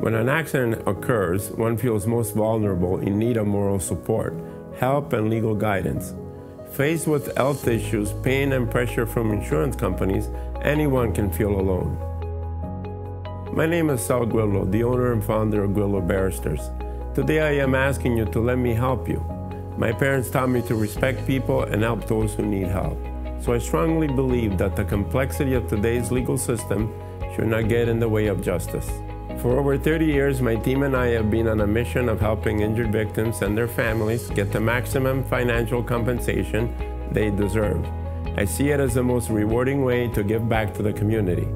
When an accident occurs, one feels most vulnerable in need of moral support, help, and legal guidance. Faced with health issues, pain, and pressure from insurance companies, anyone can feel alone. My name is Sal Grillo, the owner and founder of Grillo Barristers. Today I am asking you to let me help you. My parents taught me to respect people and help those who need help. So I strongly believe that the complexity of today's legal system should not get in the way of justice. For over 30 years, my team and I have been on a mission of helping injured victims and their families get the maximum financial compensation they deserve. I see it as the most rewarding way to give back to the community.